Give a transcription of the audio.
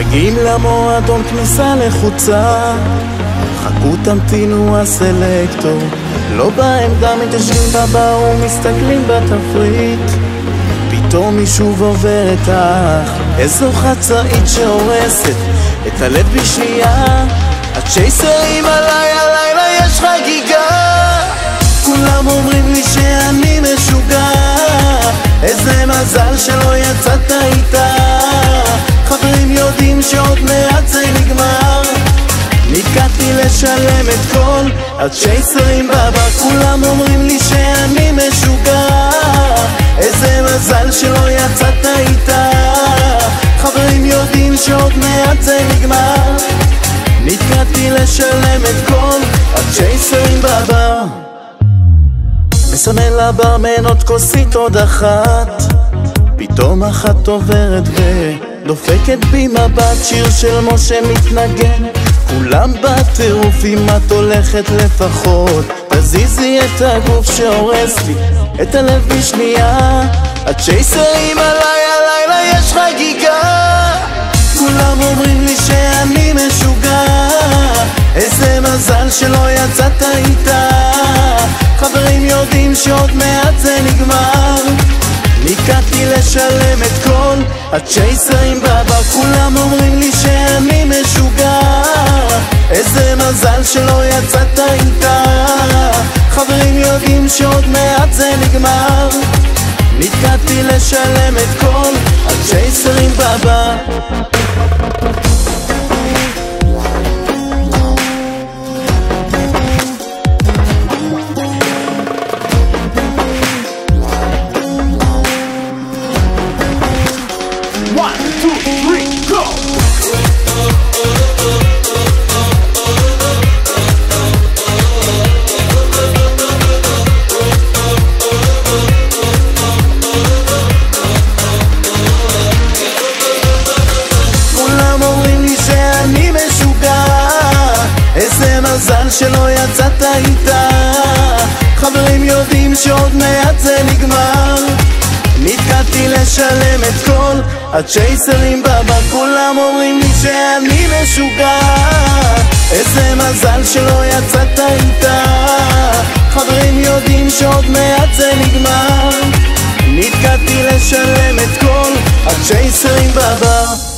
מגיעים למועדון כניסה לחוצה. חכו תמתינו הסלקטור. לא בעמדה מתיישבים בבר ומסתכלים בתפריט. פתאום מישהו עובר את האח. איזו חצאית שהורסת את הלב בשנייה. הצ'ייסרים עליי הלילה יש חגיגה. כולם אומרים לי שאני משוגע. איזה מזל שלא יצאת הצ'ייסרים בבר כולם אומרים לי שאני משוגע. איזה מזל שלא יצאת איתה. חברים יודעים שעוד מעט זה נגמר. נתקעתי לשלם את כל הצ'ייסרים בבר מסמן לברמן עוד כוסית עוד אחת. פתאום אחת עוברת ודופקת בי מבט שיר של משה מתנגן כולם אם את הולכת לפחות. תזיזי את הגוף שהורס לי את הלב בשנייה. הצ'ייסרים עליי הלילה יש חגיגה. כולם אומרים לי שאני משוגע. איזה מזל שלא יצאת איתה. חברים יודעים שעוד מעט זה נגמר. ניקעתי לשלם את כל הצ'ייסרים בבר כולם אומרים לי מזל שלא יצאת איתה. חברים יודעים שעוד מעט זה נגמר. נתקעתי לשלם את כל הצ'ייסרים בבר One, two, three, go! מזל שלא יצאת איתה. חברים יודעים שעוד מעט זה נגמר. נתקעתי לשלם את כל הצ'ייסרים בבר כולם אומרים לי שאני משוגע איזה מזל שלא יצאת איתה. חברים יודעים שעוד מעט זה נגמר. נתקעתי לשלם את כל הצ'ייסרים בבר